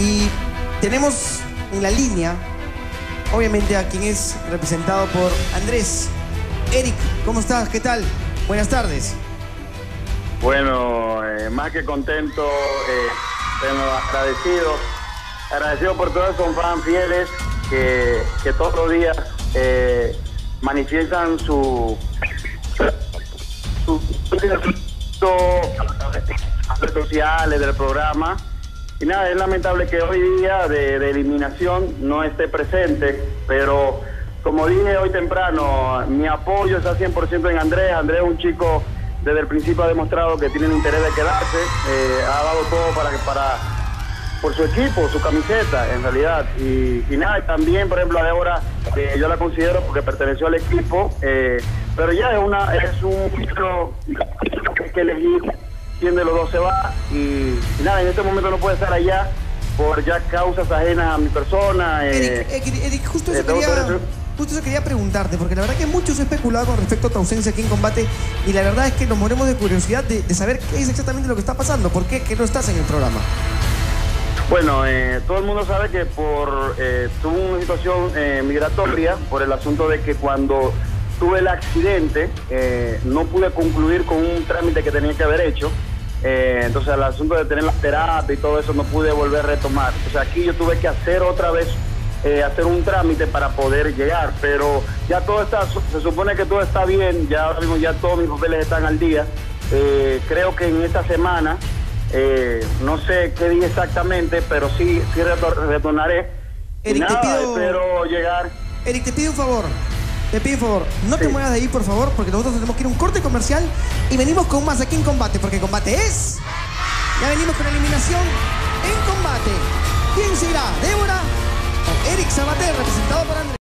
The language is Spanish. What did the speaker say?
Y tenemos en la línea, obviamente, a quien es representado por Andrés. Eric, ¿cómo estás? ¿Qué tal? Buenas tardes. Bueno, eh, más que contento, eh, tengo agradecido, agradecido por todos esos fans fieles que, que todos los días eh, manifiestan su, su, redes sociales del programa. Y nada, es lamentable que hoy día de, eliminación no esté presente, pero como dije hoy temprano, mi apoyo está 100% en Andrés. Andrés es un chico desde el principio ha demostrado que tiene el interés de quedarse, eh, ha dado todo para, para por su equipo, su camiseta, en realidad. Y, nada, también, por ejemplo, a Débora, eh, yo la considero porque perteneció al equipo, eh, pero ya es una es un que elegir quién de los dos se va. Y, y nada, en este momento no puede estar allá por ya causas ajenas a mi persona. eh, Eric, Eric, Eric, justo eh, eso quería, justo eso quería preguntarte, porque la verdad que mucho se ha especulado con respecto a tu ausencia aquí en combate, y la verdad es que nos moremos de curiosidad de, de saber qué es exactamente lo que está pasando, por qué que no estás en el programa. Bueno, eh, todo el mundo sabe que por eh, tuve una situación eh, migratoria por el asunto de que cuando tuve el accidente no pude concluir con un trámite que tenía que haber hecho. Eh, entonces el asunto de tener la terapia y todo eso no pude volver a retomar. O sea, aquí yo tuve que hacer otra vez, eh, hacer un trámite para poder llegar. Pero ya todo está, se supone que todo está bien, ya ahora mismo ya todos mis papeles están al día. Eh, creo que en esta semana eh, no sé qué día exactamente, pero sí, sí retor- retornaré. Eric, te pido- espero llegar. Eric, te pido un favor. Te pido un favor. No te muevas de ahí, por favor, porque nosotros tenemos que ir a un corte comercial y venimos con más aquí en combate, porque combate es. Ya venimos con eliminación en combate. ¿Quién será? ¿Débora o Eric Sabater, representado por Andrés?